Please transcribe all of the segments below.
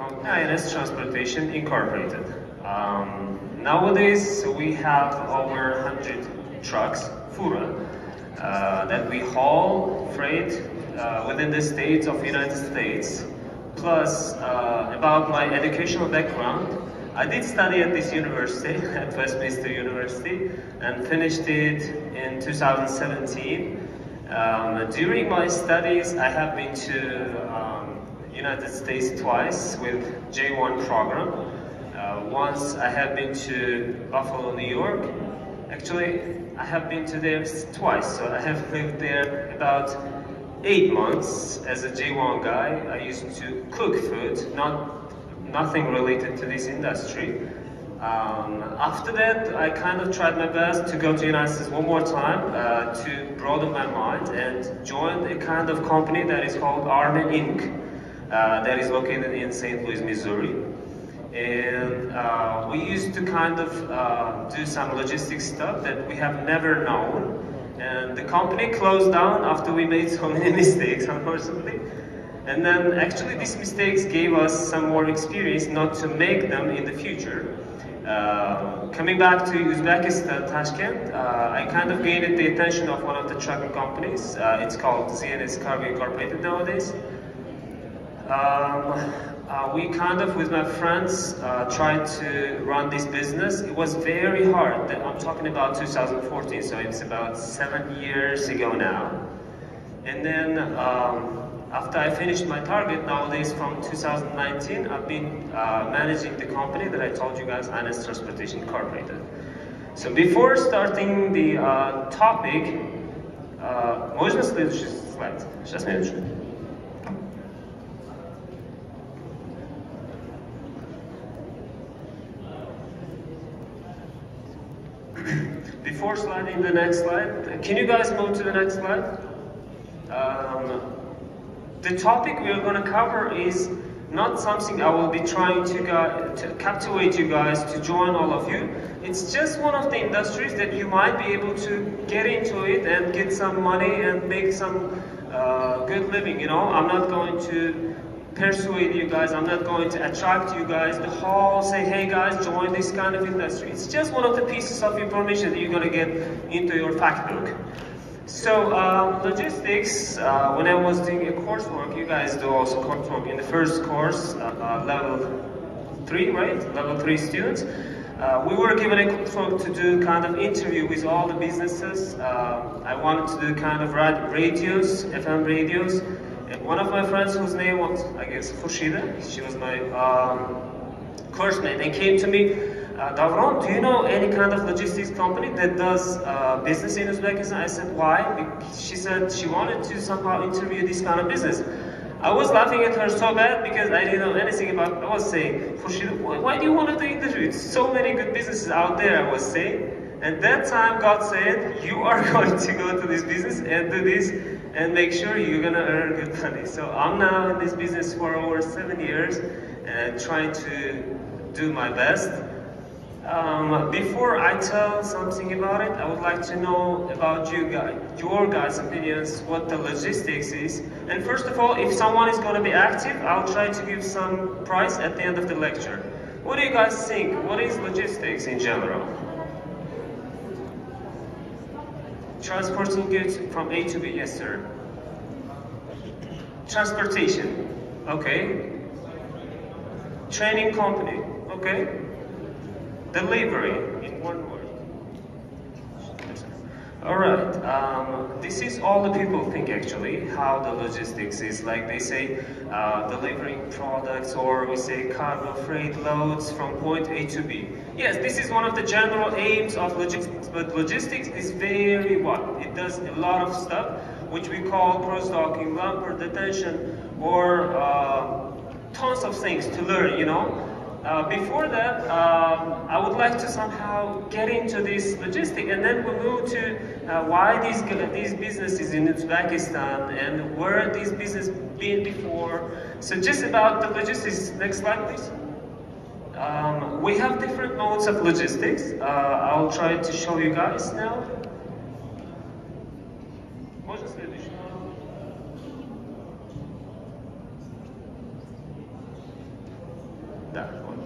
INS Transportation Incorporated. Um, nowadays, we have over 100 trucks, Fura, uh, that we haul freight uh, within the states of United States. Plus, uh, about my educational background, I did study at this university, at Westminster University, and finished it in 2017. Um, during my studies, I have been to um, United States twice with J1 program. Uh, once I have been to Buffalo, New York. Actually, I have been to there twice, so I have lived there about eight months as a J1 guy. I used to cook food, not nothing related to this industry. Um, after that, I kind of tried my best to go to United States one more time uh, to broaden my mind and joined a kind of company that is called Armen Inc. Uh, that is located in St. Louis, Missouri. And uh, we used to kind of uh, do some logistics stuff that we have never known. And the company closed down after we made so many mistakes, unfortunately. And then actually these mistakes gave us some more experience not to make them in the future. Uh, coming back to Uzbekistan, Tashkent, uh, I kind of gained the attention of one of the trucking companies. Uh, it's called ZNS Cargo Incorporated nowadays. Um, uh, we kind of, with my friends, uh, tried to run this business. It was very hard. I'm talking about 2014, so it's about seven years ago now. And then um, after I finished my target, nowadays from 2019, I've been uh, managing the company that I told you guys, INS Transportation Incorporated. So before starting the uh, topic, uh, можно следующий слайд? Сейчас следующий. Before sliding the next slide, can you guys move to the next slide? Um, the topic we are going to cover is not something I will be trying to, to, captivate you guys to join all of you. It's just one of the industries that you might be able to get into it and get some money and make some uh, good living, you know. I'm not going to persuade you guys, I'm not going to attract you guys the whole say, hey guys, join this kind of industry. It's just one of the pieces of information that you're going to get into your fact book. So um, logistics, uh, when I was doing a coursework, you guys do also coursework in the first course, uh, uh, level three, right? Level three students. Uh, we were given a coursework to do kind of interview with all the businesses. Uh, I wanted to do kind of radios, FM radios. And one of my friends whose name was, I guess, Khurshida, she was my um, course mate, and came to me, uh, Davron, do you know any kind of logistics company that does uh, business in Uzbekistan? I said, why? She said she wanted to somehow interview this kind of business. I was laughing at her so bad because I didn't know anything about I was saying, why, why do you want to do interviews? So many good businesses out there, I was saying. And that time God said, you are going to go to this business and do this and make sure you're gonna earn good money. So I'm now in this business for over seven years and trying to do my best. Um, before I tell something about it, I would like to know about you guys, your guys' opinions, what the logistics is. And first of all, if someone is going to be active, I'll try to give some price at the end of the lecture. What do you guys think? What is logistics in general? Transporting goods from A to B, yes sir. Transportation, okay. Training company, okay. Delivery, in one word. All right, um, this is all the people think actually, how the logistics is. Like they say, uh, delivering products or we say cargo freight loads from point A to B. Yes, this is one of the general aims of logistics, but logistics is very what? It does a lot of stuff, which we call cross-docking, lumper detention, or uh, tons of things to learn, you know? Uh, before that, um, I would like to somehow get into this logistic and then we move to uh, why these, these businesses in Uzbekistan and where these businesses been before. So just about the logistics, next slide please. Um, we have different modes of logistics. Uh, I'll try to show you guys now. that one.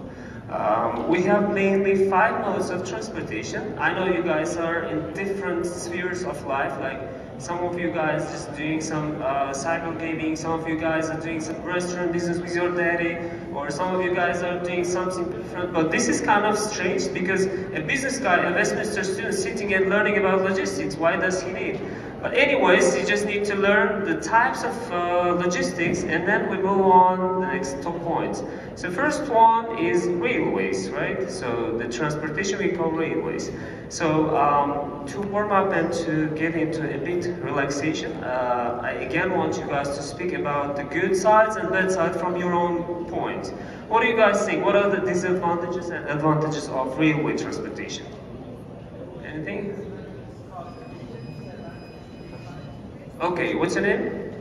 Um, we have mainly five modes of transportation. I know you guys are in different spheres of life, like some of you guys just doing some uh, cycle gaming, some of you guys are doing some restaurant business with your daddy, or some of you guys are doing something different. But this is kind of strange because a business guy, a Westminster student sitting and learning about logistics, why does he need? But anyways, you just need to learn the types of uh, logistics and then we move on the next top points. So first one is railways, right? So the transportation we call railways. So um, to warm up and to get into a bit relaxation, uh, I again want you guys to speak about the good sides and bad sides from your own point. What do you guys think? What are the disadvantages and advantages of railway transportation? Anything? Okay, what's your name?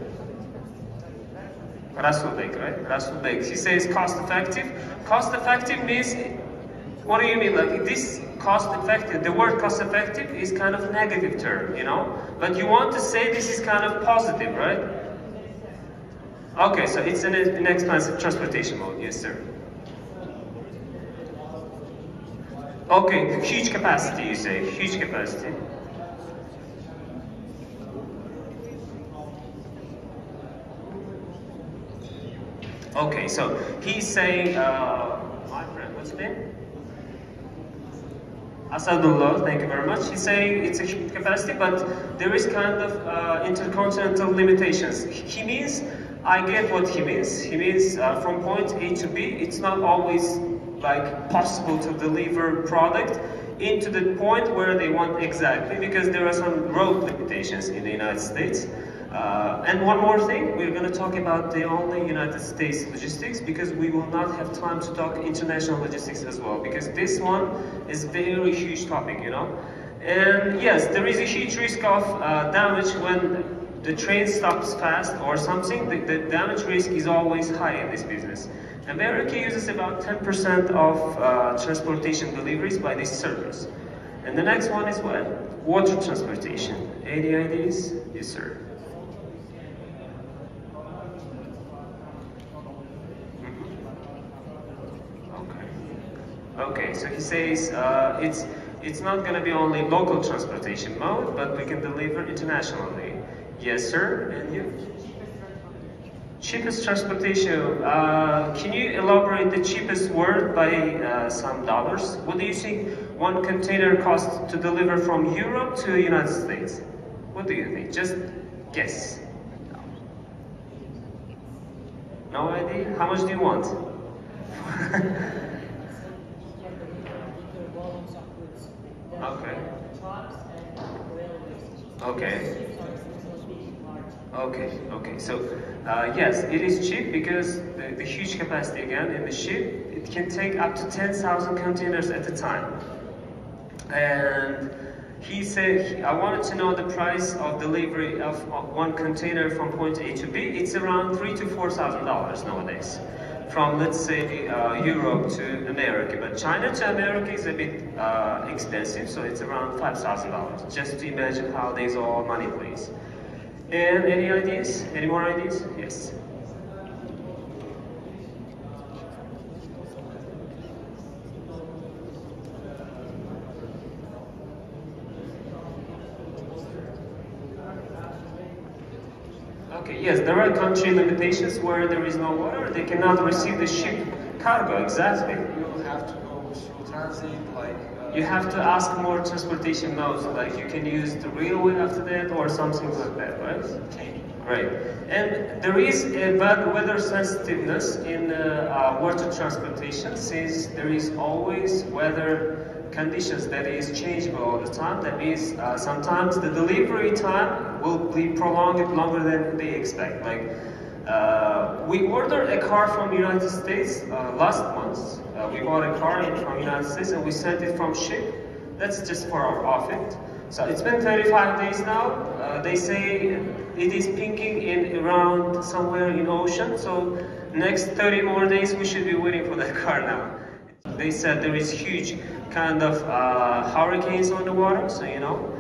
Rasul Bek, right? Rasul Bek. He says cost effective. Cost effective means, what do you mean? Like this cost effective, the word cost effective is kind of a negative term, you know? But you want to say this is kind of positive, right? Okay, so it's an expensive transportation mode, yes sir. Okay, huge capacity you say, huge capacity. Okay, so he's saying, uh, my friend, what's his name? Asadullah, thank you very much. He's saying it's a huge capacity, but there is kind of uh, intercontinental limitations. He means, I get what he means. He means uh, from point A to B, it's not always like possible to deliver product into the point where they want exactly because there are some road limitations in the United States. Uh, and one more thing, we're going to talk about the only United States logistics because we will not have time to talk international logistics as well because this one is very huge topic, you know. And yes, there is a huge risk of uh, damage when the train stops fast or something. The, the, damage risk is always high in this business. America uses about 10% of uh, transportation deliveries by this service. And the next one is what? Water transportation. Any ideas? Yes, sir. Okay, so he says uh, it's it's not going to be only local transportation mode, but we can deliver internationally. Yes, sir. And you? Cheapest transportation. Uh, can you elaborate the cheapest word by uh, some dollars? What do you think one container costs to deliver from Europe to the United States? What do you think? Just guess. No idea? How much do you want? Okay. Okay. Okay, okay. So, uh, yes, it is cheap because the, the, huge capacity again in the ship, it can take up to 10,000 containers at a time. And he said, I wanted to know the price of delivery of, one container from point A to B. It's around three to $4,000 nowadays from, let's say, uh, Europe to America. But China to America is a bit uh, expensive, so it's around $5,000. Just to imagine how these all money plays. And any ideas? Any more ideas? Yes. Okay, yes, there are country limitations where there is no water, they cannot receive the ship cargo, exactly. You'll have to go through transit, like... Uh, you have to ask more transportation modes, like you can use the railway after that or something like that, right? Okay. Right. And there is a bad weather sensitiveness in uh, uh, water transportation since there is always weather conditions that is changeable all the time. That means uh, sometimes the delivery time will be prolonged longer than they expect. Like uh, we ordered a car from United States uh, last month. Uh, we bought a car from United States and we sent it from ship. That's just for our office. So it's been 35 days now. Uh, they say it is pinking in around somewhere in ocean. So next 30 more days we should be waiting for that car now. They said there is huge kind of uh, hurricanes on the water, so you know.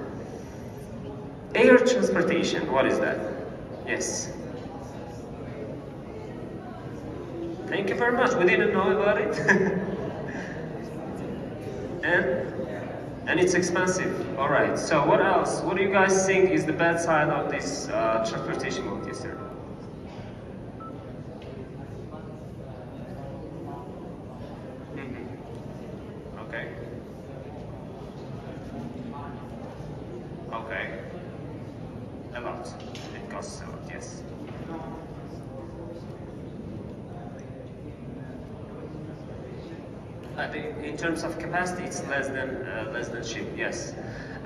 Air transportation, what is that? Yes. Thank you very much. We didn't know about it. and and it's expensive. All right. So what else? What do you guys think is the bad side of this uh, transportation mode? Yes, sir. Mm-hmm. Okay. Okay. A lot. It costs a lot. Yes. Uh, the, in terms of capacity, it's less than uh, less than ship. Yes,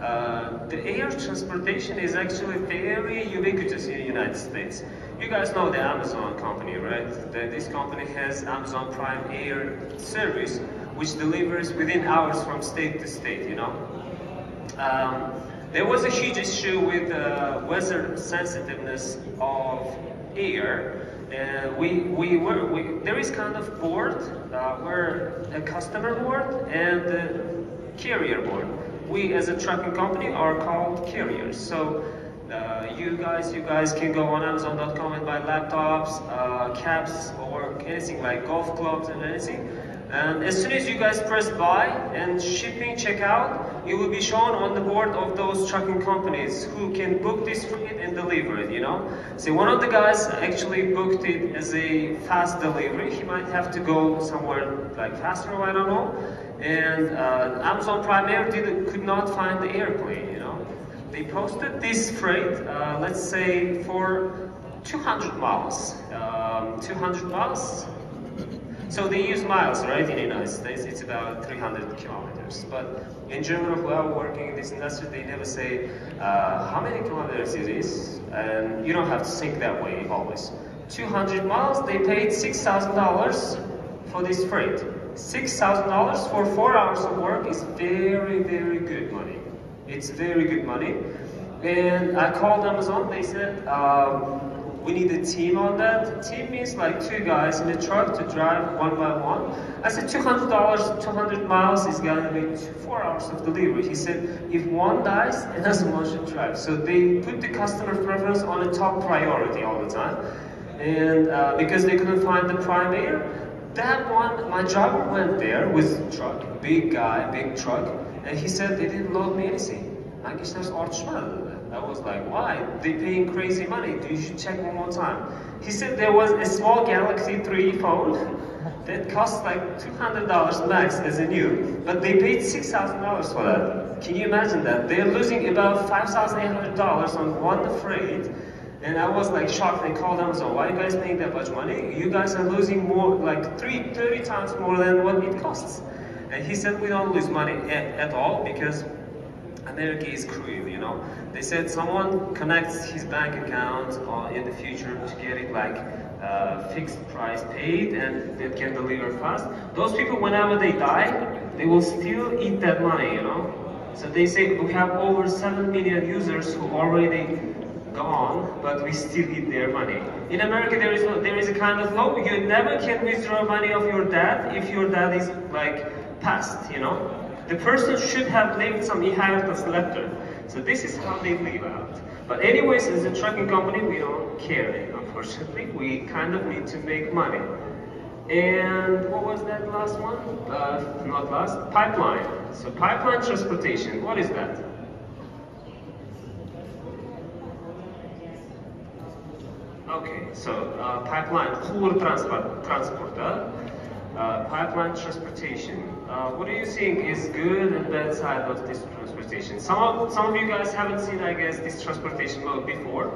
uh, the air transportation is actually very ubiquitous in the United States. You guys know the Amazon company, right? The, this company has Amazon Prime Air service, which delivers within hours from state to state. You know, um, there was a huge issue with the weather sensitiveness of air uh, we, we were, we, there is kind of board, uh, where a customer board and a carrier board. We as a trucking company are called carriers. So uh, you guys, you guys can go on Amazon.com and buy laptops, uh, caps, or anything like golf clubs and anything. And as soon as you guys press buy and shipping checkout, it will be shown on the board of those trucking companies who can book this freight and deliver it, you know? So one of the guys actually booked it as a fast delivery. He might have to go somewhere like faster, I don't know. And uh, Amazon Prime Air did, could not find the airplane, you know? They posted this freight, uh, let's say for 200 miles. Um, 200 miles, so they use miles, right? In the United States, it's about 300 kilometers. But in Germany, are working in this industry, they never say uh, how many kilometers it is, and you don't have to think that way always. 200 miles, they paid $6,000 for this freight. $6,000 for four hours of work is very, very good money. It's very good money. And I called Amazon, they said, um, we need a team on that. Team means like two guys in a truck to drive one by one. I said $200, 200 miles is gonna be four hours of delivery. He said, if one dies, another one should drive. So they put the customer preference on a top priority all the time. And uh, because they couldn't find the prime air, that one, my driver went there with truck, big guy, big truck, and he said they didn't load me anything. Arkadaşlar tartışmadı I was like, why? They paying crazy money. You should check one more time. He said there was a small Galaxy 3 phone that cost like $200 max as a new, but they paid $6,000 for that. Can you imagine that? They're losing about $5,800 on one freight. And I was like shocked and called Amazon, why are you guys paying that much money? You guys are losing more, like three, 30 times more than what it costs. And he said we don't lose money at, at all because America is cruel, you know. They said someone connects his bank account uh, in the future to get it like uh, fixed price paid and it can deliver fast. Those people, whenever they die, they will still eat that money, you know. So they say we have over 7 million users who already gone, but we still need their money. In America, there is there is a kind of law you never can withdraw money of your dad if your dad is like passed, you know. The person should have left some inheritance letter. So this is how they live out. But anyways, as a trucking company, we don't care, unfortunately. We kind of need to make money. And what was that last one? Uh, not last, pipeline. So pipeline transportation, what is that? Okay, so uh, pipeline, poor transport, transport uh, pipeline transportation. Uh, what do you think is good and bad side of this transportation? Some of, some of you guys haven't seen, I guess, this transportation mode before.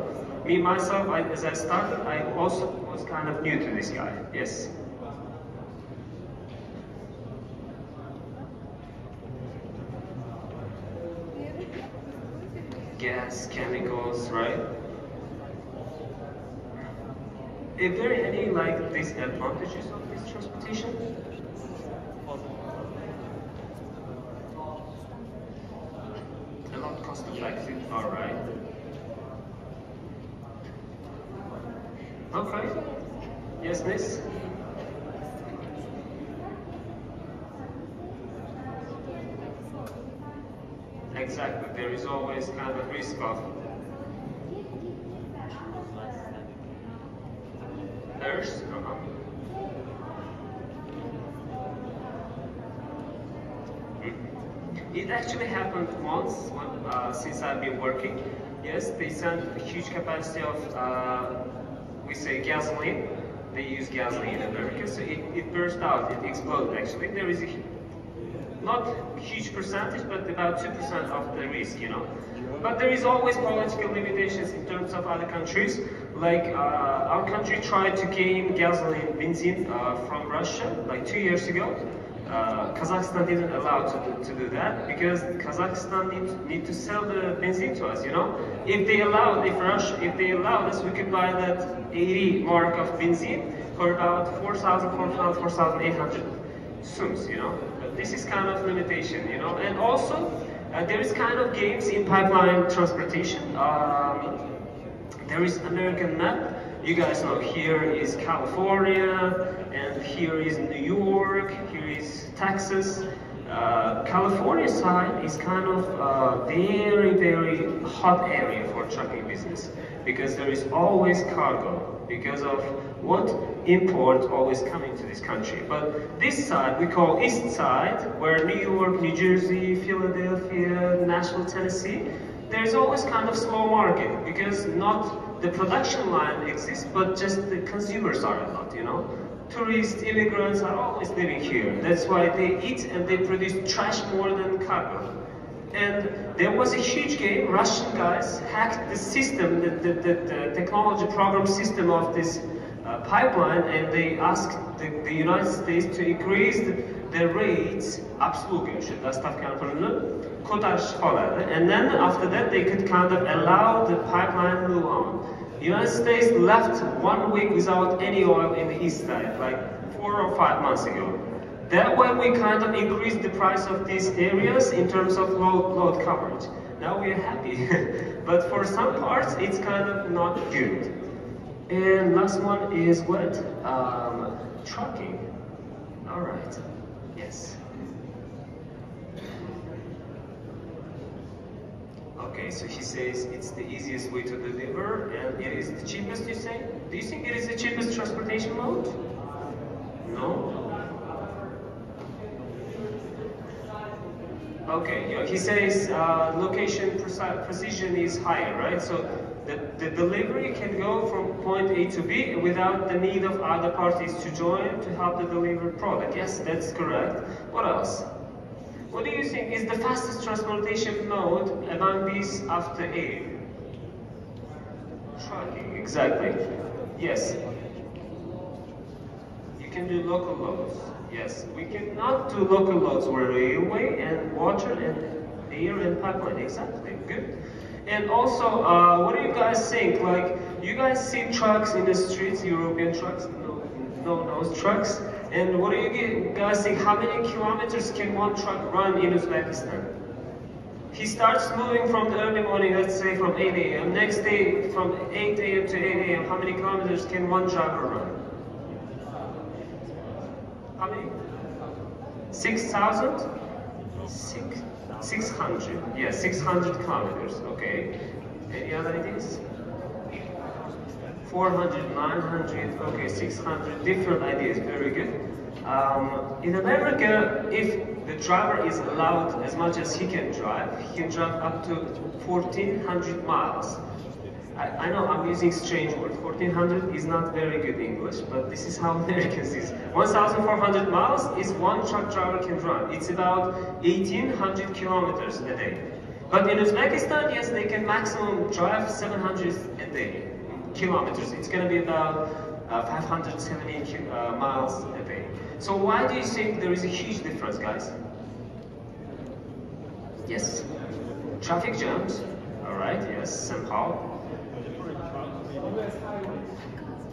Me, myself, I, as I started, I also was kind of new to this guy. Yes? Gas, chemicals, right? Is there any like disadvantages of this transportation? A lot cost effective, alright. Okay. Yes, miss? Exactly, there is always kind of risk of Thirst? Uh -huh. It actually happened once uh, since I've been working. Yes, they sent a huge capacity of, uh, we say gasoline. They use gasoline in America, so it, it burst out, it exploded actually. There is a not huge percentage, but about 2% of the risk, you know. But there is always political limitations in terms of other countries. Like uh, our country tried to gain gasoline, benzene uh, from Russia like two years ago. Uh, Kazakhstan didn't allow to do, to do that because Kazakhstan need, need to sell the benzene to us, you know. If they allowed, if Russia, if they allowed us, we could buy that 80 mark of benzene for about 4,000, 4,000, 4,800 sums, you know. But this is kind of limitation, you know. And also, uh, there is kind of games in pipeline transportation. Um, there is American map. You guys know here is California, here is New York, here is Texas. Uh, California side is kind of a very, very hot area for trucking business because there is always cargo because of what import always coming to this country. But this side we call east side, where New York, New Jersey, Philadelphia, Nashville, Tennessee, there's always kind of slow market because not the production line exists, but just the consumers are a lot, you know. Tourists, immigrants are always living here. That's why they eat and they produce trash more than cargo. And there was a huge game. Russian guys hacked the system, the, the, the, the technology program system of this uh, pipeline, and they asked the, the, United States to increase the, the rates, absolutely, and then after that they could kind of allow the pipeline to move on. The United States left one week without any oil in the east side, like four or five months ago. That way we kind of increased the price of these areas in terms of load, load coverage. Now we're happy. but for some parts, it's kind of not good. And last one is what? Um, trucking. All right. Yes. Okay, so he says it's the easiest way to deliver and it is the cheapest, you say? Do you think it is the cheapest transportation mode? No? Okay, yeah, he says uh, location precision is higher, right? So the, the delivery can go from point A to B without the need of other parties to join to help the delivered product. Yes, that's correct. What else? What do you think is the fastest transportation mode among these after air? Trucking, exactly. Yes. You can do local loads. Yes, we cannot do local loads where railway and water and air and pipeline. Exactly, good. And also, uh, what do you guys think? Like, you guys see trucks in the streets, European trucks, no, no nose trucks. And what do you guys think? How many kilometers can one truck run in Uzbekistan? He starts moving from the early morning, let's say from 8 a.m. Next day, from 8 a.m. to 8 a.m., how many kilometers can one driver run? How many? 6,000? Six, 600. Yeah, 600 kilometers. Okay. Any other ideas? 400, 900, okay, 600, different ideas, very good. Um, in America, if the driver is allowed as much as he can drive, he can drive up to 1400 miles. I, I, know I'm using strange words. 1400 is not very good English, but this is how Americans use. 1400 miles is one truck driver can run. It's about 1800 kilometers a day. But in Uzbekistan, yes, they can maximum drive 700 a day kilometers. It's going to be about uh, 570 uh, miles a day. So why do you think there is a huge difference, guys? Yes. Traffic jams. All right. Yes. Somehow.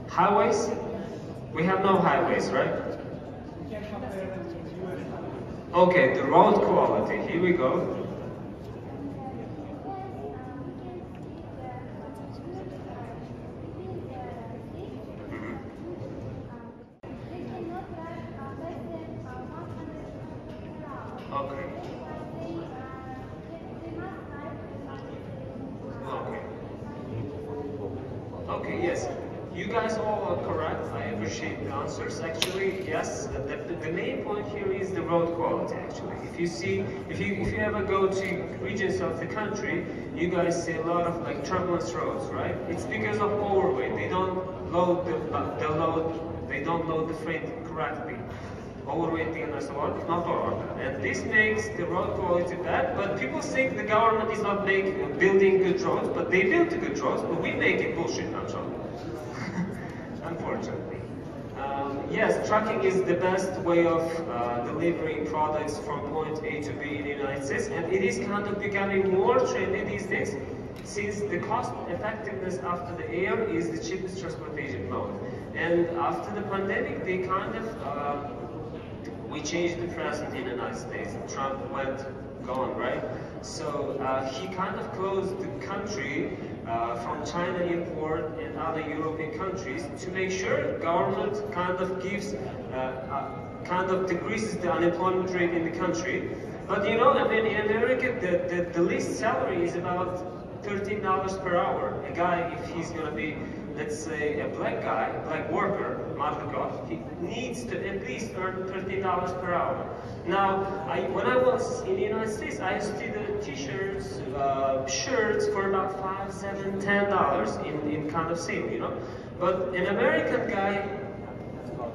Highways? We have no highways, right? Okay, the road quality. Here we go. If you see, if you if you ever go to regions of the country, you guys see a lot of like turbulence roads, right? It's because of overweight. They don't load the, uh, the load. They don't load the freight correctly Overweight so on, not all. And this makes the road quality bad, but people think the government is not making, building good roads, but they build good roads, but we make it bullshit, I'm sorry. Unfortunately. Um, yes, trucking is the best way of uh, delivering products from point A to B in the United States, and it is kind of becoming more trendy these days, since the cost effectiveness after the air is the cheapest transportation mode. And after the pandemic, they kind of uh, we changed the president in the United States. Trump went gone, right? So uh, he kind of closed the country uh, from China import and other European countries to make sure government kind of gives, uh, uh, kind of decreases the unemployment rate in the country. But you know, I mean, in America, the, the, the least salary is about $13 per hour. A guy, if he's going to be let's say, a black guy, black worker, Marco, he needs to at least earn $30 per hour. Now, I, when I was in the United States, I used to do t-shirts, uh, shirts for about five, seven, ten dollars in, in kind of sale, you know? But an American guy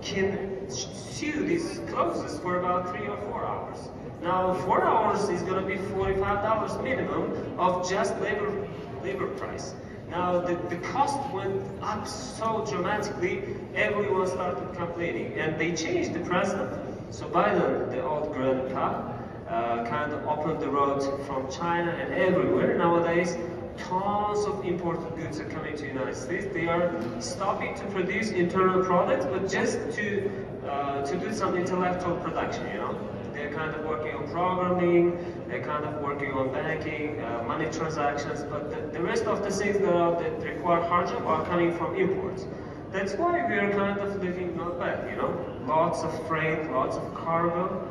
can sew these clothes for about three or four hours. Now, four hours is going to be $45 minimum of just labor, labor price. Now, the, the cost went up so dramatically, everyone started complaining. And they changed the president. So Biden, the old grandpa, uh, kind of opened the road from China and everywhere. Nowadays, tons of imported goods are coming to the United States. They are stopping to produce internal products, but just to uh, to do some intellectual production, you know. They're kind of working on programming, they're kind of working on banking, uh, money transactions, but the, the, rest of the things that, are, that require hardship are coming from imports. That's why we are kind of living not bad, you know? Lots of freight, lots of cargo.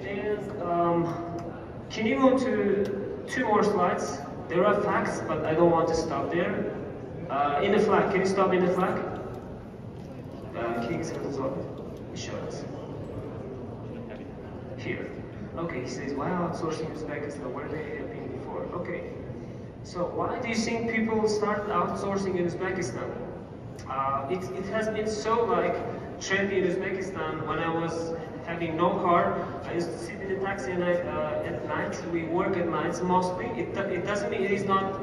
And um, can you go to two more slides? There are facts, but I don't want to stop there. Uh, in the flag, can you stop in the flag? Uh, King's Insurance. Here. Okay, he says, why outsourcing Uzbekistan? Where they have been before? Okay. So why do you think people start outsourcing in Uzbekistan? Uh, it, it has been so like trendy in Uzbekistan. When I was having no car, I used to sit in a taxi and I, uh, at night. We work at nights mostly. It, it doesn't mean it is not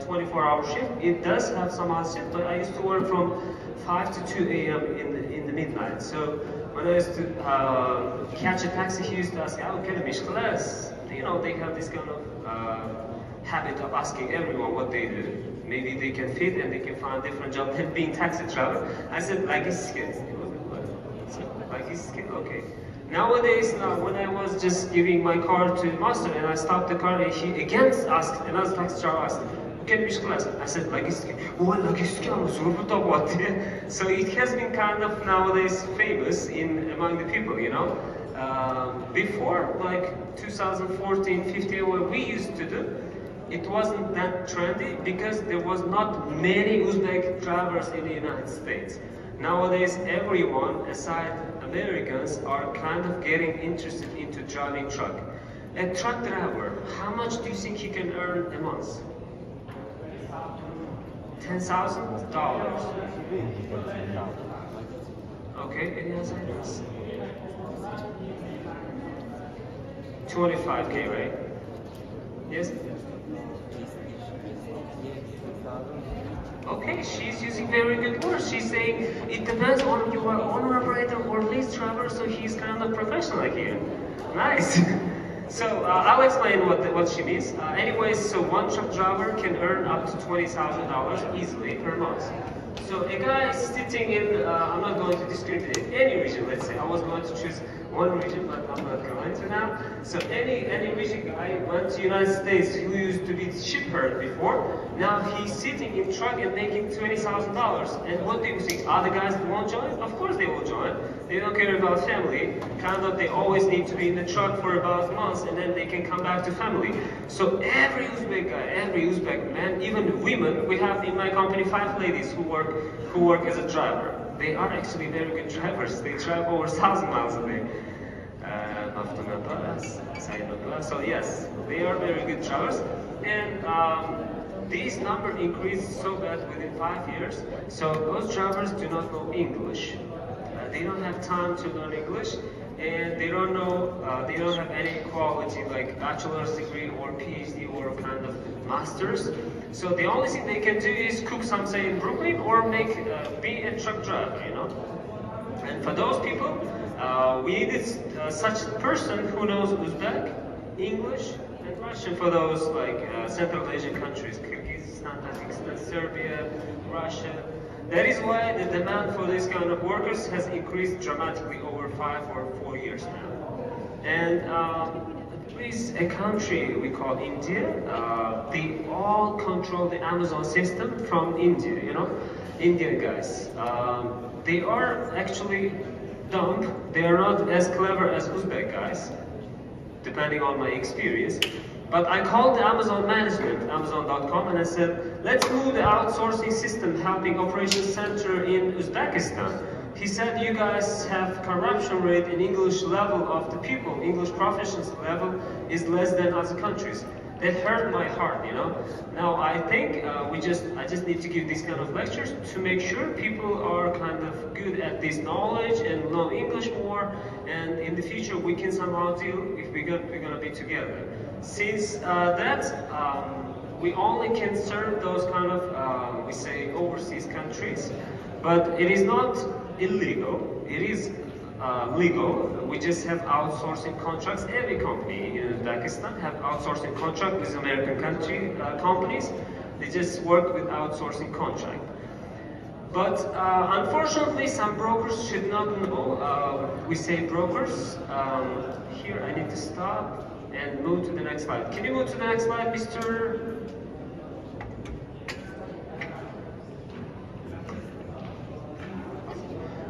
24-hour uh, shift. It does have some other shift, but I used to work from 5 to 2 a.m. in the, in the midnight. So when I used to uh, catch a taxi, he used to ask, "Oh, can I class?" You know, they have this kind of uh, habit of asking everyone what they do. Maybe they can fit and they can find a different job than being taxi driver. I said, like a skit. Like skit, okay. Nowadays, now, when I was just giving my car to master and I stopped the car and he again asked, another taxi driver asked, can be class. I said, logistic. Oh, logistic what? So it has been kind of nowadays famous in among the people, you know. Um, before, like 2014, 15, what we used to do, it wasn't that trendy because there was not many Uzbek drivers in the United States. Nowadays, everyone, aside Americans, are kind of getting interested into driving truck. A truck driver, how much do you think he can earn a month? ten thousand dollars. Okay, any other ideas? Twenty-five K, right? Yes? Okay, she's using very good words. She's saying it depends on you are owner operator or lease driver, so he's kind of professional you. Nice. So uh, I'll explain what, the, what she means. Uh, anyways, so one truck driver can earn up to $20,000 easily per month. So a guy is sitting in, uh, I'm not going to discriminate, any region, let's say. I was going to choose one region, but I'm not going to now. So any any region guy went to United States who used to be shepherd before, now he's sitting in truck and making $20,000. And what do you think? Other guys won't join? Of course they will join. They don't care about family. Kind of they always need to be in the truck for about months and then they can come back to family. So every Uzbek guy, every Uzbek man, even women, we have in my company five ladies who work work who work as a driver. They are actually very good drivers. They drive over thousand miles a day. Uh, so yes, they are very good drivers, and um, these number increased so bad within five years. So those drivers do not know English. Uh, they don't have time to learn English, and they don't know, uh, they don't have any quality like bachelor's degree or PhD or kind of master's. So the only thing they can do is cook something in Brooklyn or make uh, be a truck driver, you know. And for those people, uh, we needed uh, such person who knows Uzbek, English, and Russian for those like uh, Central Asian countries, Kyrgyzstan, Tajikistan, Serbia, Russia. That is why the demand for this kind of workers has increased dramatically over five or four years now. And um, is a country we call India. Uh, they all control the Amazon system from India, you know, Indian guys. Um, they are actually dumb. They are not as clever as Uzbek guys, depending on my experience. But I called the Amazon management, Amazon.com, and I said, let's move the outsourcing system helping operations center in Uzbekistan. He said, you guys have corruption rate in English level of the people, English proficiency level is less than other countries. That hurt my heart, you know. Now I think uh, we just, I just need to give these kind of lectures to make sure people are kind of good at this knowledge and know English more, and in the future we can somehow deal if we're gonna, we're gonna be together. Since uh, that, um, we only can serve those kind of, uh, we say, overseas countries, but it is not illegal. It is uh, legal. We just have outsourcing contracts. Every company in Uzbekistan have outsourcing contract with American country uh, companies. They just work with outsourcing contract. But uh, unfortunately, some brokers should not know. Uh, we say brokers. Um, here, I need to stop and move to the next slide. Can you move to the next slide, Mr.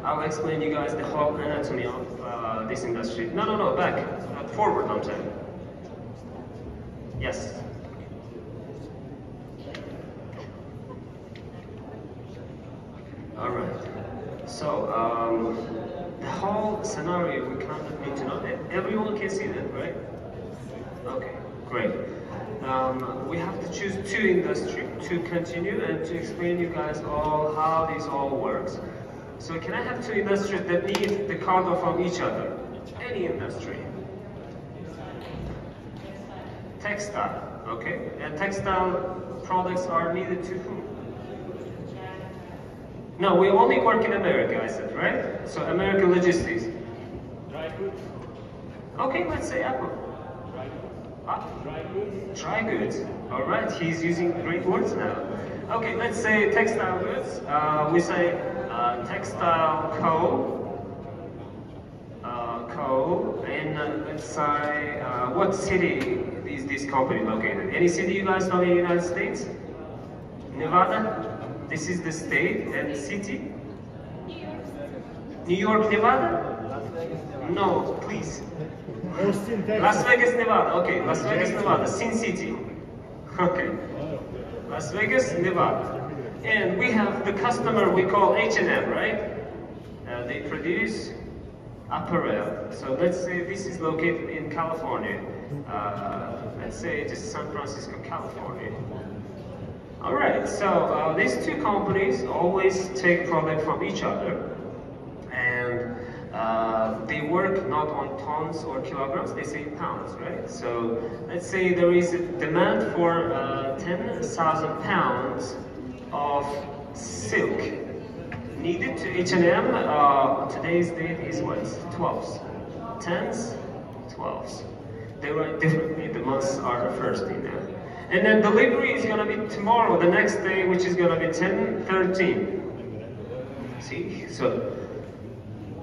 I'll explain you guys the whole anatomy of uh, this industry. No, no, no, back. Uh, forward, I'm saying. Yes. All right. So, um, the whole scenario we kind of need to know. Everyone can see that, right? Okay, great. Um, we have to choose two industry to continue and to explain you guys all how this all works. So can I have two industries that need the cargo from each other? Any industry. Textile, okay? And textile products are needed to whom? No, we only work in America, I said, right? So American logistics. Dry goods. Okay, let's say Apple. Dry goods. Dry goods. Dry goods. All right, he's using great words now. Okay, let's say textile goods. Uh, we say uh, textile co. Uh, co. And uh, let's say, uh, what city is this company located? Any city you guys know in the United States? Nevada? This is the state and the city? New York, Nevada? No, please. Austin, Texas. Las Vegas, Nevada. Okay, Las Vegas, Nevada. Sin City. Okay. Las Vegas, Nevada. And we have the customer we call H&M, right? Uh, they produce apparel. So let's say this is located in California. Uh, let's say it is San Francisco, California. All right, so uh, these two companies always take product from each other and uh, they work not on tons or kilograms, they say pounds, right? So let's say there is a demand for uh, 10,000 pounds of silk needed to H&M. Uh, today's date is what? 12s. 10s, 12s. They were differently, the months are first in there. And then delivery is gonna be tomorrow, the next day, which is gonna be 10, 13. See, so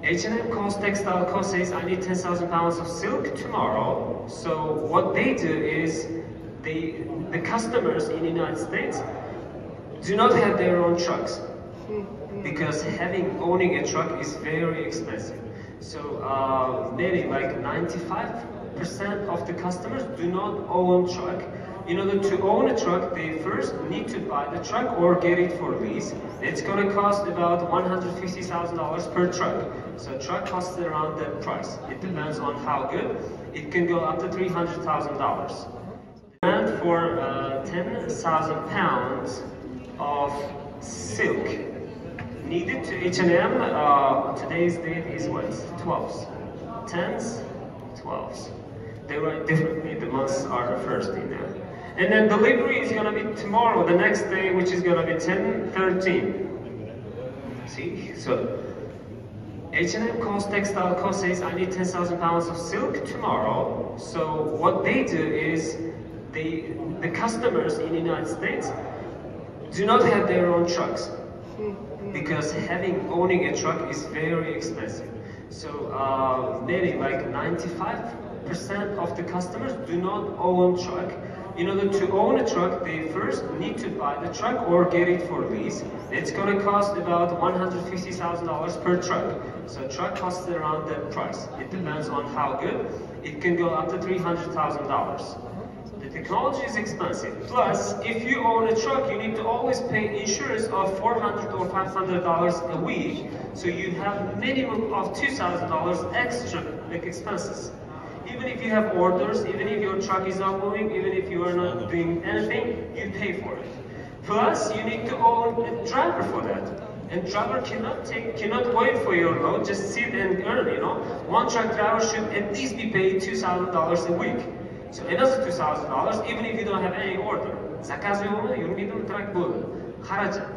H&M cost textile cost says I need 10,000 pounds of silk tomorrow. So what they do is they, the customers in the United States do not have their own trucks because having owning a truck is very expensive. So uh, maybe like 95% of the customers do not own truck. In order to own a truck, they first need to buy the truck or get it for lease. It's going to cost about $150,000 per truck. So truck costs around that price. It depends on how good. It can go up to $300,000. And for uh, 10,000 pounds of silk needed to H&M, uh, today's date is what? 12s. 10s, 12s. They write differently, the months are first in there. And then delivery is gonna be tomorrow, the next day, which is gonna be 10, 13. See, so H&M cost textile cost says I need 10,000 pounds of silk tomorrow. So what they do is they, the customers in the United States do not have their own trucks because having owning a truck is very expensive. So uh, many, like 95% of the customers do not own truck. In order to own a truck, they first need to buy the truck or get it for lease. It's going to cost about $150,000 per truck. So truck costs around that price. It depends on how good. It can go up to $300,000. The technology is expensive. Plus, if you own a truck, you need to always pay insurance of 400 or $500 a week. So you have minimum of $2,000 extra like expenses. Even if you have orders, even if your truck is not moving, even if you are not doing anything, you pay for it. Plus, you need to own a driver for that. And driver cannot take, cannot wait for your load, just sit and earn, you know. One truck driver should at least be paid $2,000 a week. So another $2,000, even if you don't have any order. Заказываем, юрмидом трак был. Харачат.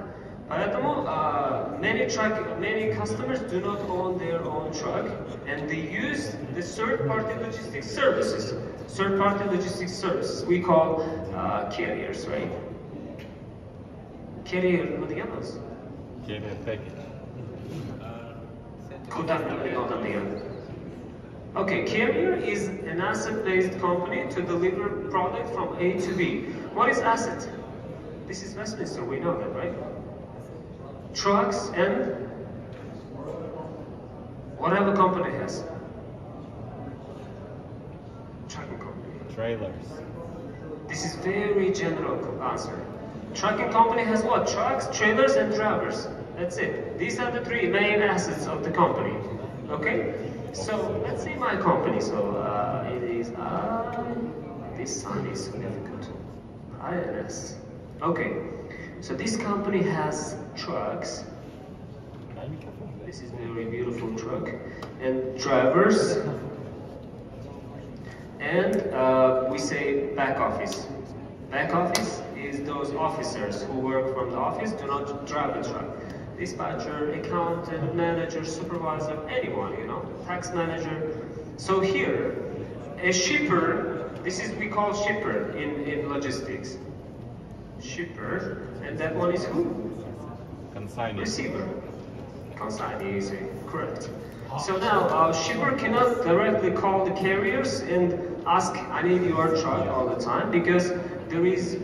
Поэтому uh, many truck, many customers do not own their own truck, and they use the third-party logistics services. Third-party logistics services we call uh, carriers, right? Carrier, ¿no digamos? Give me a package. Okay, carrier is an asset-based company to deliver product from A to B. What is asset? This is Westminster, we know that, right? Trucks and whatever company has. Trucking company. Trailers. This is very general answer. Trucking company has what? Trucks, trailers, and drivers. That's it. These are the three main assets of the company. Okay? So let's see my company. So uh, it is uh, this sign is significant. INS. Okay. So this company has trucks. This is a very beautiful truck and drivers. And uh, we say back office. Back office is those officers who work from the office, do not drive the truck. Dispatcher, accountant, manager, supervisor, anyone, you know, tax manager. So here, a shipper, this is we call shipper in, in logistics. Shipper, and that one is who? Consignee. receiver. Consignee is correct. So now, uh, shipper cannot directly call the carriers and ask, I need your truck all the time because there is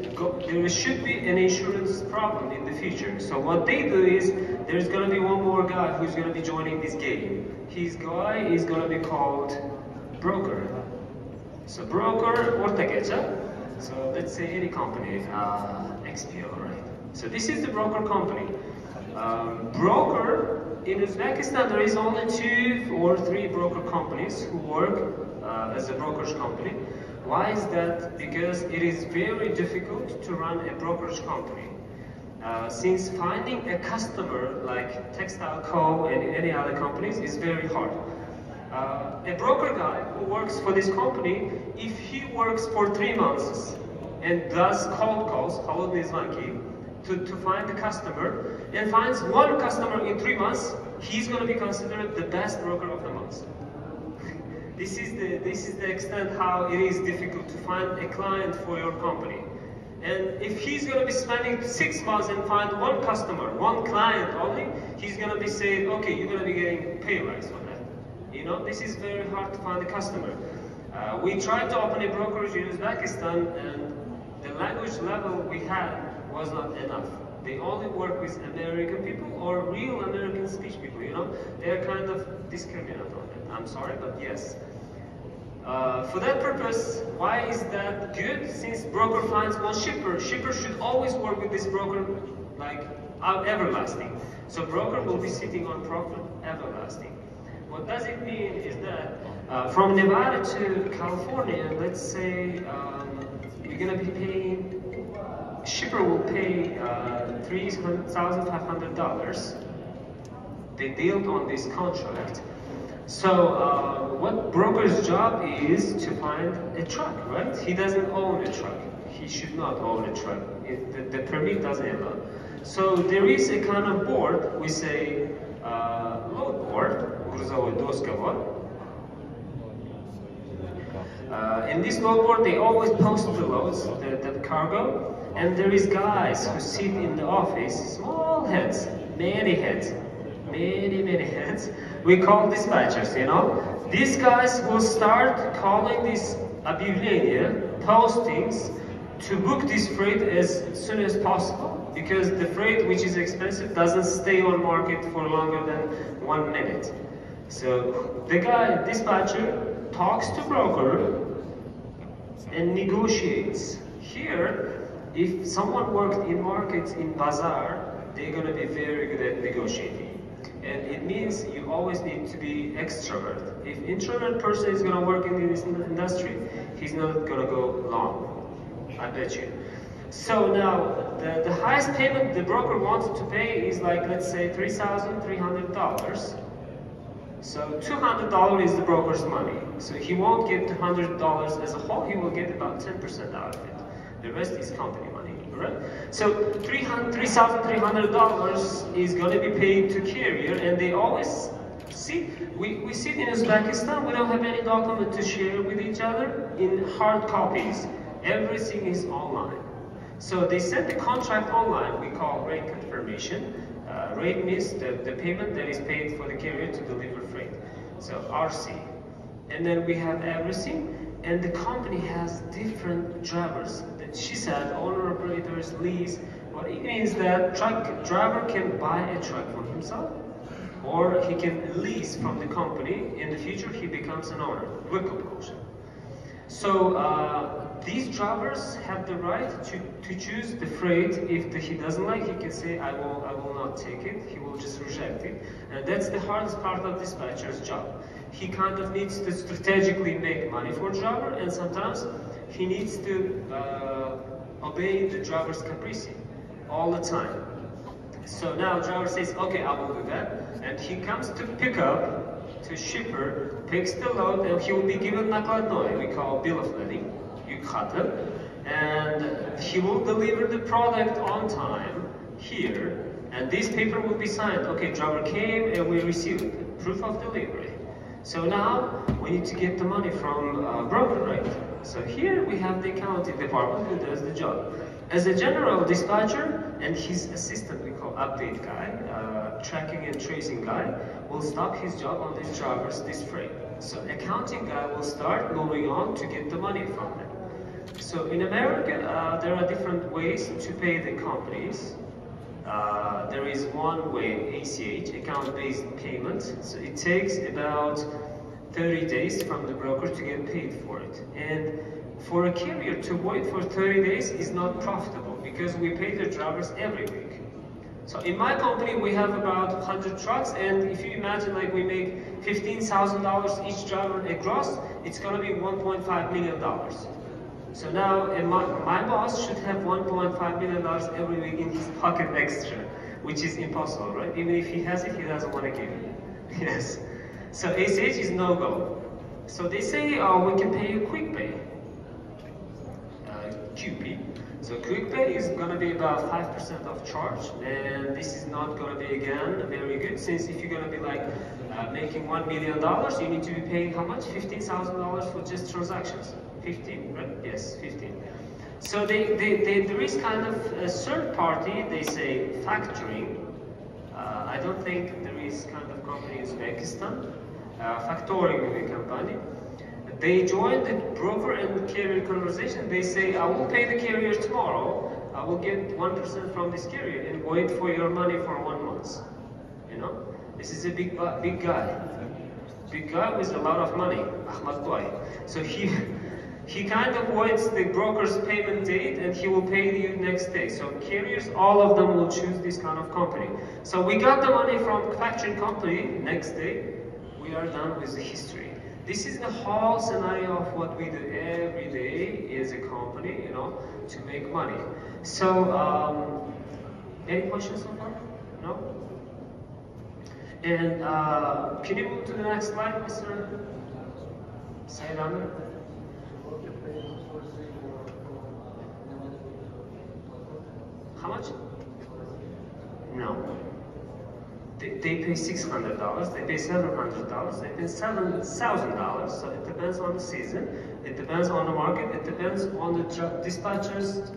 there should be an insurance problem in the future. So what they do is there's going to be one more guy who's going to be joining this game. His guy is going to be called broker. So broker ortagecha. So let's say any company, uh, XPO, right? So this is the broker company. Um, broker in Uzbekistan, there is only two or three broker companies who work uh, as a brokerage company. Why is that? Because it is very difficult to run a brokerage company. Uh, since finding a customer like Textile Co. and any other companies is very hard. Uh, a broker guy who works for this company, if he works for three months and does cold calls, hello Nizvanki, to, to find the customer, and finds one customer in three months, he's going to be considered the best broker of the month this is the this is the extent how it is difficult to find a client for your company. And if he's going to be spending six months and find one customer, one client only, he's going to be saying, okay, you're going to be getting pay rise for that. You know, this is very hard to find a customer. Uh, we tried to open a brokerage in Uzbekistan, and the language level we had was not enough. They only work with American people or real American speech people, you know? They're kind of discriminatory. I'm sorry, but yes. Uh, for that purpose, why is that good? Since broker finds one shipper, shipper should always work with this broker like uh, everlasting. So broker will be sitting on profit everlasting. What does it mean is that uh, from Nevada to California, let's say um, you're gonna be paying, shipper will pay uh, $3,500. They deal on this contract. So uh, what broker's job is to find a truck, right? He doesn't own a truck. He should not own a truck. It, the, the permit doesn't allow. So there is a kind of board, we say uh, load board, грузовой досковод. Uh, in this load board, they always post the loads, the, the cargo, and there is guys who sit in the office, small heads, many heads, many, many heads. We call dispatchers, you know. These guys will start calling these объявления, postings, to book this freight as soon as possible because the freight which is expensive doesn't stay on market for longer than one minute. So the guy, dispatcher, talks to broker and negotiates. Here, if someone worked in markets in bazaar, they're gonna be very good at negotiating. And it means you always need to be extrovert. If introvert person is gonna work in this industry, he's not gonna go long. I bet you. So now, the, the highest payment the broker wants to pay is like, let's say, $3,300. So $200 is the broker's money. So he won't get $200 as a whole, he will get about 10% out of it. The rest is company money, right? So $3,300 is going to be paid to carrier, and they always see, we, we sit in Uzbekistan, we don't have any document to share with each other in hard copies. Everything is online. So they send the contract online, we call rate confirmation. Uh, rate means the, the payment that is paid for the carrier to deliver freight. So RC. And then we have everything, and the company has different drivers. She said owner operators lease. What it means that truck driver can buy a truck for himself, or he can lease from the company. In the future, he becomes an owner. Wickelpose. So uh, these drivers have the right to, to choose the freight. If the, he doesn't like, he can say, I will, I will not take it. He will just reject it. And that's the hardest part of dispatcher's job. He kind of needs to strategically make money for driver, and sometimes he needs to uh, obey the driver's caprice all the time. So now driver says, okay, I will do that. And he comes to pick up to shipper, picks the load, and he will be given nakladnoy, we call bill of lading, yukhatı, and he will deliver the product on time here, and this paper will be signed. Okay, driver came and we received proof of delivery. So now we need to get the money from uh, broker, right? So here we have the accounting department who does the job. As a general dispatcher and his assistant, we call update guy, uh, tracking and tracing guy, will stop his job on these drivers, this freight. So accounting guy will start moving on to get the money from them. So in America, uh, there are different ways to pay the companies. Uh, there is one way, ACH, account-based payment. So it takes about 30 days from the broker to get paid for it. And for a carrier to wait for 30 days is not profitable because we pay the drivers every week. So in my company, we have about 100 trucks, and if you imagine like we make $15,000 each driver a gross, it's gonna be $1.5 million. So now my, my boss should have $1.5 million every week in his pocket extra, which is impossible, right? Even if he has it, he doesn't want to give it. Yes. So ACH is no-go. So they say, oh, we can pay you quick pay. Uh, QP. So quick pay is going to be about 5% of charge, and this is not going to be, again, very good, since if you're going to be like uh, making $1 million, you need to be paying how much? $15,000 for just transactions. 15, right? Yes, 15. So they, they, they, there is kind of a third party, they say factoring. Uh, I don't think there is kind of company in Uzbekistan. Uh, factoring company. They join the broker and carrier conversation. They say, I will pay the carrier tomorrow. I will get 1% from this carrier and wait for your money for one month. You know? This is a big, big guy. big guy with a lot of money, Ahmad. So he he kind of waits the broker's payment date and he will pay you next day. So carriers, all of them will choose this kind of company. So we got the money from factoring company next day. We are done with the history. This is the whole scenario of what we do every day as a company, you know, to make money. So, um, any questions so far? No? And uh, can you move to the next slide, Mr. Ahmed? How much? No. They, they pay $600, they pay $700, they pay $7,000. So it depends on the season, it depends on the market, it depends on the dispatcher's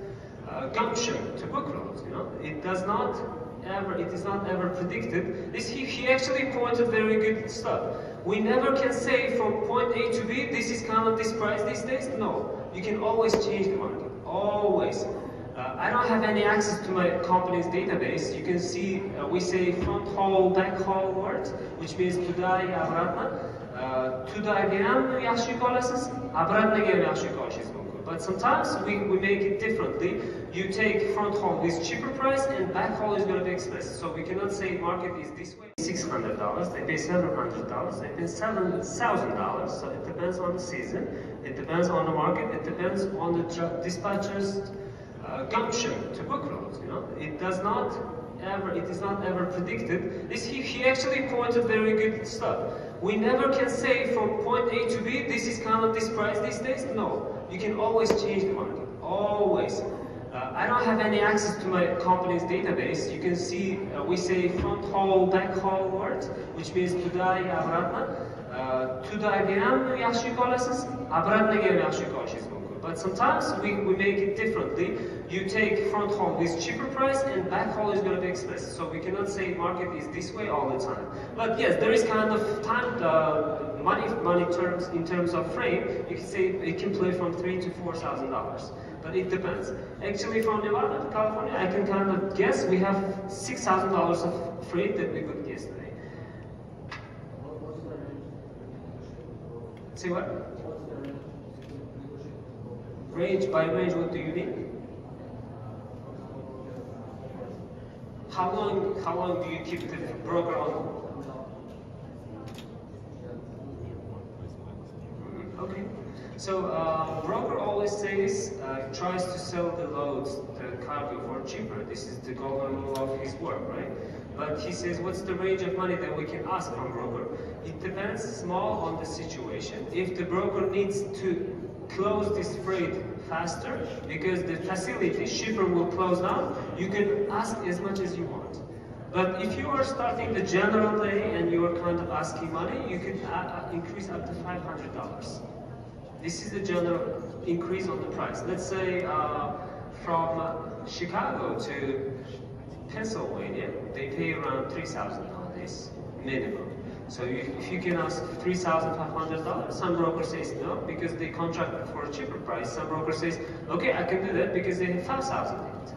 uh, gumption to book loads. You know, it does not ever, it is not ever predicted. This he, he actually pointed very good stuff. We never can say from point A to B, this is kind of this price these days. No, you can always change the market, always. I don't have any access to my company's database. You can see uh, we say front haul, back haul words, which means today обратно. Uh, today ham yaxshi qolasiz, обратно ham yaxshi qolishingiz. But sometimes we, we make it differently. You take front haul is cheaper price and back haul is going to be expensive. So we cannot say market is this way. $600, they pay $700, they pay $7,000. So it depends on the season, it depends on the market, it depends on the dispatchers culture to bookworms. You know, it does not ever, it is not ever predicted. This he, he actually pointed very good stuff. We never can say from point A to B, this is kind of this price these days. No, you can always change the market, always. Uh, I don't have any access to my company's database. You can see uh, we say front haul, back haul words, which means Tuday, Avratna. Uh, Tuday bir ham yaxshi yuka olasiz, Avratnaga but sometimes we, we make it differently. You take front haul with cheaper price and back haul is going to be expensive. So we cannot say market is this way all the time. But yes, there is kind of time, uh, money, money terms in terms of frame. You can say it can play from three to four thousand dollars. But it depends. Actually, from Nevada to California, I can kind of guess we have six thousand dollars of freight that we booked yesterday. Say what? Range by range, what do you mean? How long how long do you keep the broker on? Okay. So uh, broker always says uh, tries to sell the loads, the cargo for cheaper. This is the golden rule of his work, right? But he says, what's the range of money that we can ask from broker? It depends small on the situation. If the broker needs to close this freight faster because the facility, shipper will close down, you can ask as much as you want. But if you are starting the general day and you are kind of asking money, you can uh, increase up to $500. This is the general increase on the price. Let's say uh, from uh, Chicago to Pennsylvania, they pay around $3,000 nowadays, minimum. So if you can ask $3,500, some broker says no, because they contract for a cheaper price. Some broker says, okay, I can do that because they have 5000 in it.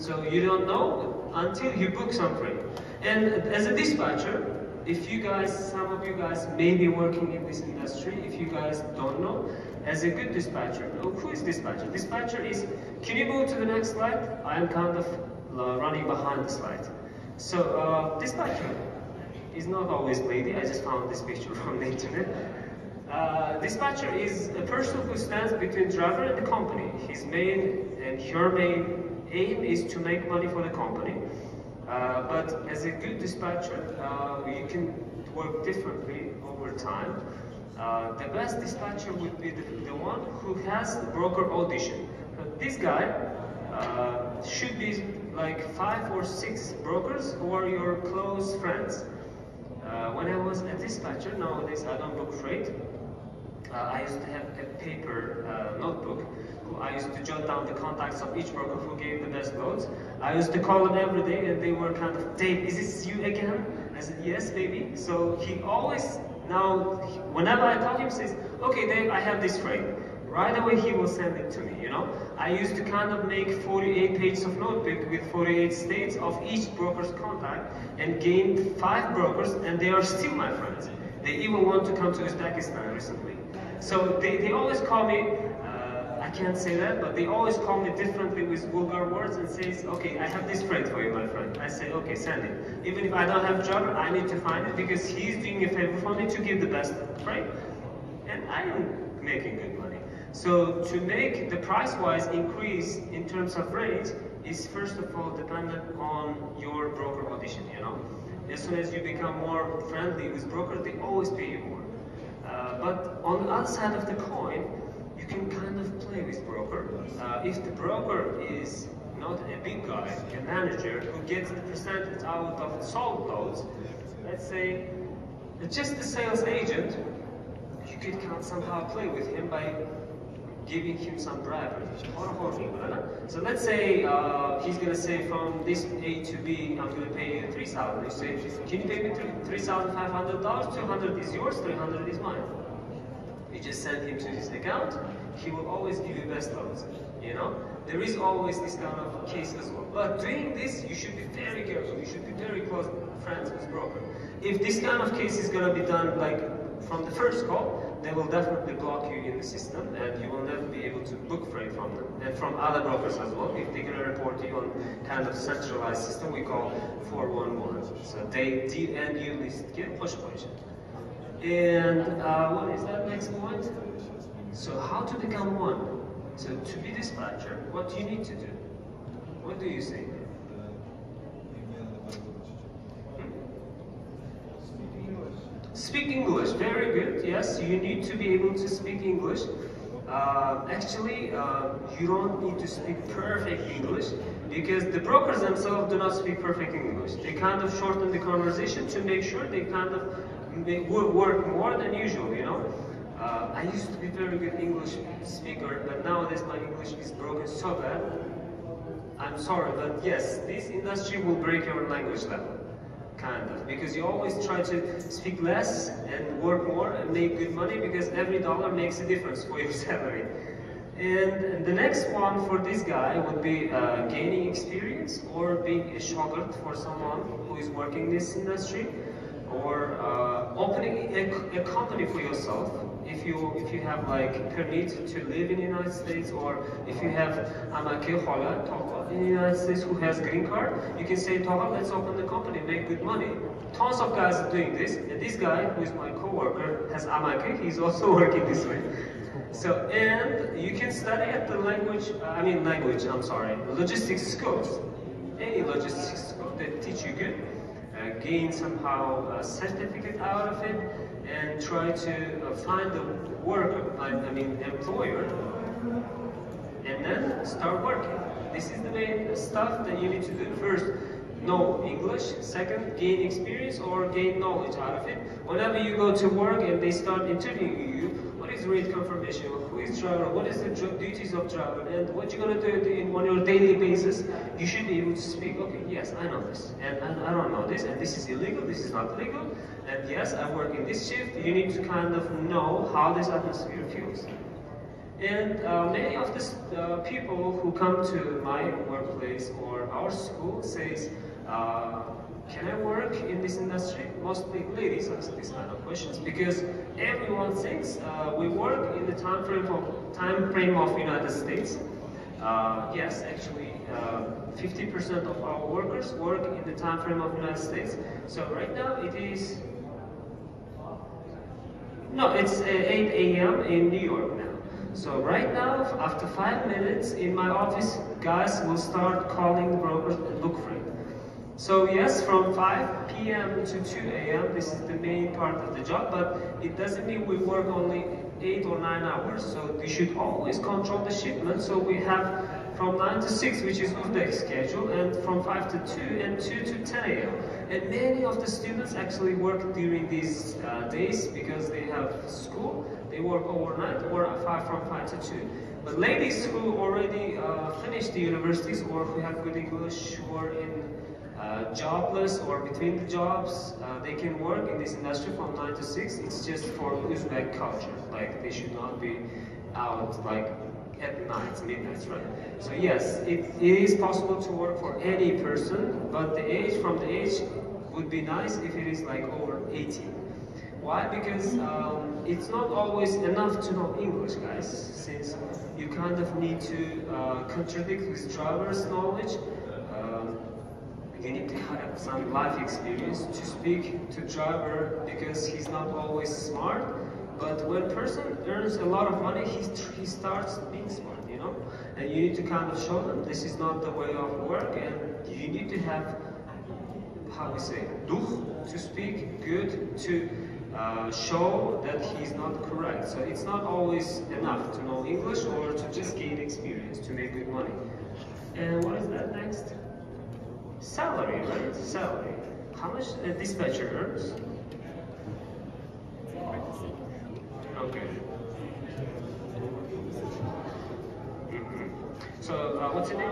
So you don't know until you book something. And as a dispatcher, if you guys, some of you guys may be working in this industry, if you guys don't know, as a good dispatcher, who is dispatcher? Dispatcher is, can you move to the next slide? I am kind of uh, running behind the slide. So uh, dispatcher is not always lady, I just found this picture from the internet. Uh, dispatcher is a person who stands between driver and the company. His main and her main aim is to make money for the company. Uh, but as a good dispatcher, uh, you can work differently over time. Uh, the best dispatcher would be the, the, one who has the broker audition. But this guy uh, should be like five or six brokers who are your close friends. Uh, when I was a dispatcher, nowadays I don't book freight. Uh, I used to have a paper uh, notebook. I used to jot down the contacts of each broker who gave the best loads. I used to call them every day and they were kind of, Dave, is this you again? I said, yes, baby. So he always, now, whenever I call him, says, okay, Dave, I have this freight. Right away he will send it to me, you know. I used to kind of make 48 pages of notebook with 48 states of each broker's contact and gained five brokers and they are still my friends. They even want to come to Uzbekistan recently. So they, they always call me, uh, I can't say that, but they always call me differently with vulgar words and says, okay, I have this freight for you, my friend. I say, okay, send it. Even if I don't have job, I need to find it because he's doing a favor for me to give the best freight. And I am making good. So to make the price-wise increase in terms of rates is first of all dependent on your broker audition, you know. As soon as you become more friendly with broker, they always pay you more. Uh, but on the other side of the coin, you can kind of play with broker. Uh, if the broker is not a big guy, a manager who gets the percentage out of the sold loads, let's say just a sales agent, you could somehow play with him by giving him some bribery. So let's say uh, he's going to say from this A to B, I'm going to pay you 3000 You say, can you pay me $3,500? 200 is yours, 300 is mine. You just send him to his account, he will always give you best loans. You know? There is always this kind of case as well. But doing this, you should be very careful. You should be very close friends with broker. If this kind of case is going to be done like from the first call, they will definitely block you in the system and you will never be able to book freight from them. And from other brokers as well, if they're going to report you on kind of centralized system we call 411. So they and you list get push push. And uh, what is that next point? So how to become one? So to be dispatcher, what do you need to do? What do you say? Speak English, very good. Yes, you need to be able to speak English. Uh, actually, uh, you don't need to speak perfect English because the brokers themselves do not speak perfect English. They kind of shorten the conversation to make sure they kind of work more than usual, you know. Uh, I used to be very good English speaker, but nowadays my English is broken so bad. I'm sorry, but yes, this industry will break your language level kind of because you always try to speak less and work more and make good money because every dollar makes a difference for your salary. And the next one for this guy would be uh, gaining experience or being a shogurt for someone who is working in this industry or uh, opening a, a company for yourself if you if you have like permit to live in the United States or if you have amake hola in the United States who has green card, you can say Toha, let's open the company, make good money. Tons of guys are doing this, and this guy who is my co-worker has amake, he's also working this way. So, and you can study at the language, I mean language, I'm sorry, logistics schools. Any logistics school that teach you good, uh, gain somehow a certificate out of it, and try to uh, find a work, I, I mean employer, and then start working. This is the main stuff that you need to do. First, know English. Second, gain experience or gain knowledge out of it. Whenever you go to work and they start interviewing you, what is rate confirmation? Is? What is the duties of driver? And what you're gonna do in, on your daily basis? You should be able to speak. Okay, yes, I know this, and, and I don't know this, and this is illegal. This is not legal. And yes, I work in this shift. You need to kind of know how this atmosphere feels. And uh, many of the uh, people who come to my workplace or our school says, uh, can I work in this industry? Mostly ladies ask these kind of questions because everyone thinks uh, we work in the time frame of time frame of United States. Uh, yes, actually, 50% uh, of our workers work in the time frame of United States. So right now it is no, it's 8 a.m. in New York now. So right now, after five minutes in my office, guys will start calling brokers and look for it. So yes, from 5 p.m. to 2 a.m., this is the main part of the job, but it doesn't mean we work only 8 or 9 hours. So we should always control the shipment. So we have from 9 to 6, which is Uzbek schedule, and from 5 to 2, and 2 to 10 a.m. And many of the students actually work during these uh, days because they have school, they work overnight, or 5 from 5 to 2. But ladies who already uh, finished the universities or who have good English, who are in uh, jobless or between the jobs, uh, they can work in this industry from 9 to 6. It's just for Uzbek culture. Like, they should not be out, like, at night, midnight, right? So yes, it, it is possible to work for any person, but the age, from the age, would be nice if it is like over 18. Why? Because um, it's not always enough to know English, guys, since you kind of need to uh, contradict with driver's knowledge. You need to have some life experience to speak to driver because he's not always smart. But when person earns a lot of money, he, he starts being smart, you know? And you need to kind of show them this is not the way of work and you need to have, how we say, duch to speak good, to uh, show that he's not correct. So it's not always enough to know English or to just gain experience to make good money. And what is that next? Salary, right? Salary. How much a dispatcher earns? Okay. Mhm. So, uh, what's your name?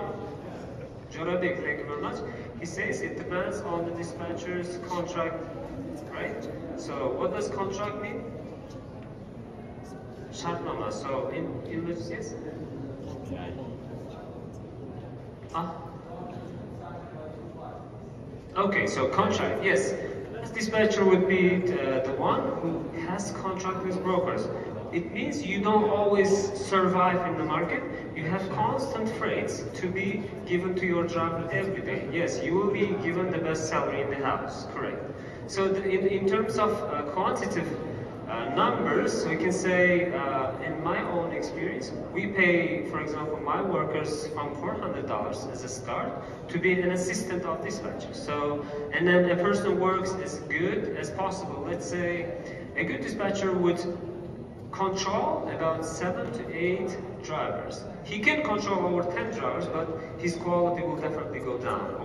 Joradik, thank you very much. He says it depends on the dispatcher's contract, right? So, what does contract mean? Şartnama. So, in English, yes? Ah. Okay, so contract, yes. Dispatcher would be the, the one who has contract with brokers. It means you don't always survive in the market. You have constant freights to be given to your driver every day. Yes, you will be given the best salary in the house, correct. So the, in, in terms of uh, quantitative uh, numbers, we can say, uh, in my own experience, we pay, for example, my workers from $400 as a start to be an assistant of dispatcher. So, and then a person works as good as possible. Let's say a good dispatcher would control about seven to eight drivers. He can control over 10 drivers, but his quality will definitely go down.